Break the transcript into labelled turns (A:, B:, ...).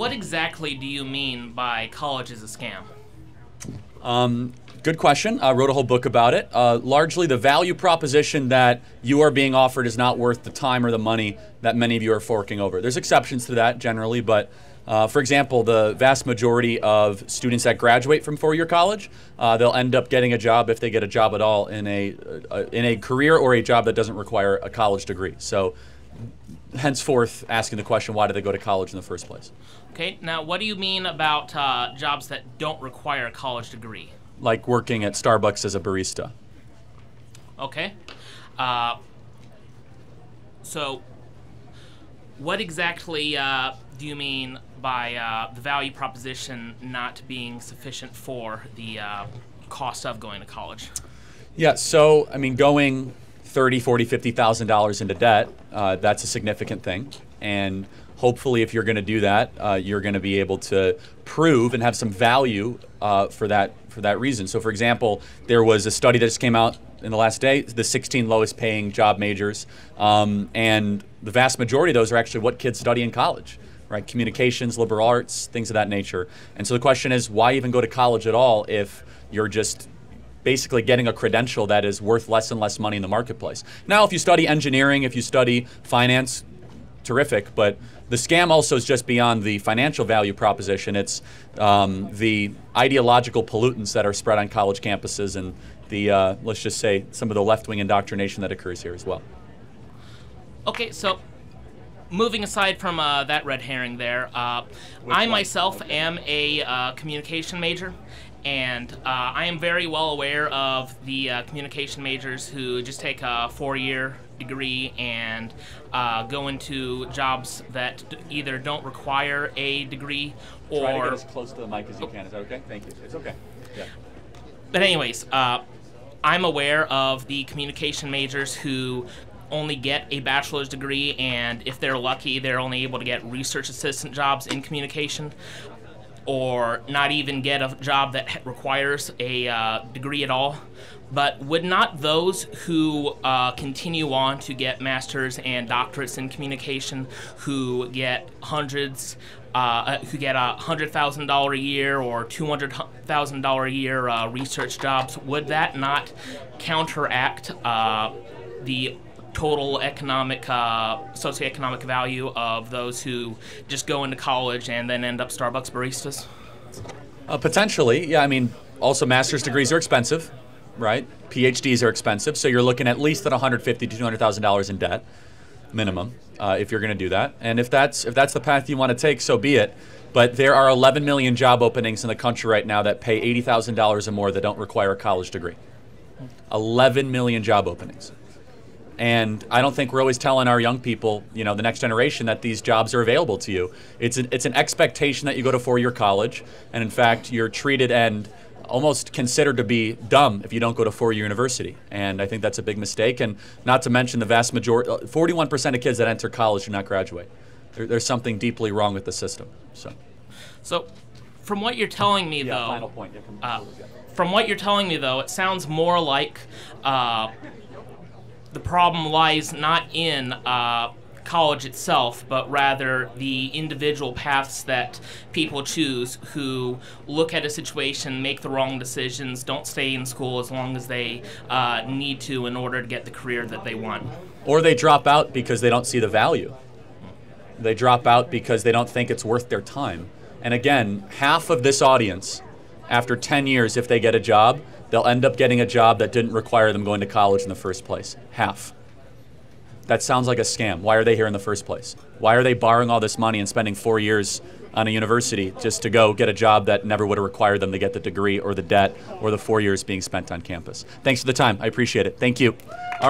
A: what exactly do you mean by college is a scam?
B: Um, good question. I wrote a whole book about it. Uh, largely, the value proposition that you are being offered is not worth the time or the money that many of you are forking over. There's exceptions to that generally, but uh, for example, the vast majority of students that graduate from four-year college, uh, they'll end up getting a job if they get a job at all in a uh, in a career or a job that doesn't require a college degree. So, henceforth, asking the question, why do they go to college in the first place?
A: Okay, now what do you mean about uh, jobs that don't require a college degree?
B: Like working at Starbucks as a barista.
A: Okay. Uh, so, what exactly uh, do you mean by uh, the value proposition not being sufficient for the uh, cost of going to college?
B: Yeah, so I mean, going thirty, forty, fifty thousand dollars into debt, uh, that's a significant thing, and hopefully, if you're going to do that, uh, you're going to be able to prove and have some value uh, for that for that reason. So, for example, there was a study that just came out in the last day, the 16 lowest paying job majors, um, and the vast majority of those are actually what kids study in college right? Communications, liberal arts, things of that nature. And so the question is, why even go to college at all if you're just basically getting a credential that is worth less and less money in the marketplace? Now, if you study engineering, if you study finance, terrific, but the scam also is just beyond the financial value proposition. It's um, the ideological pollutants that are spread on college campuses and the, uh, let's just say, some of the left wing indoctrination that occurs here as well.
A: Okay, so moving aside from uh, that red herring there, uh, I myself am a uh, communication major, and uh, I am very well aware of the uh, communication majors who just take a four-year degree and uh, go into jobs that d- either don't require a degree or.
B: Try to get as close to the mic as you can. Is that okay? Thank you. It's okay. Yeah.
A: But anyways, uh, I'm aware of the communication majors who only get a bachelor's degree, and if they're lucky, they're only able to get research assistant jobs in communication, or not even get a job that requires a uh, degree at all. But would not those who uh, continue on to get masters and doctorates in communication, who get hundreds, uh, uh, who get a hundred thousand dollar a year or two hundred thousand dollar a year uh, research jobs, would that not counteract uh, the total economic, uh, socioeconomic value of those who just go into college and then end up Starbucks baristas?
B: Uh, potentially, yeah. I mean, also master's degrees are expensive, right? PhDs are expensive, so you're looking at least at 150 to 200 thousand dollars in debt, minimum, uh, if you're going to do that. And if that's if that's the path you want to take, so be it. But there are 11 million job openings in the country right now that pay eighty thousand dollars or more that don't require a college degree. 11 million job openings. And I don't think we're always telling our young people, you know, the next generation that these jobs are available to you. It's an, it's an expectation that you go to four-year college, and in fact, you're treated and almost considered to be dumb if you don't go to four-year university. And I think that's a big mistake. And not to mention the vast majority, 41% of kids that enter college do not graduate. There, there's something deeply wrong with the system. So.
A: So, from what you're telling me,
B: Yeah,
A: though,
B: final point. Yeah,
A: uh, from what you're telling me, though, it sounds more like uh, the problem lies not in uh, college itself, but rather the individual paths that people choose who look at a situation, make the wrong decisions, don't stay in school as long as they uh, need to in order to get the career that they want.
B: Or they drop out because they don't see the value. They drop out because they don't think it's worth their time. And again, half of this audience, after 10 years, if they get a job, they'll end up getting a job that didn't require them going to college in the first place. Half. That sounds like a scam. Why are they here in the first place? Why are they borrowing all this money and spending four years on a university just to go get a job that never would have required them to get the degree or the debt or the four years being spent on campus? Thanks for the time. I appreciate it. Thank you. All right.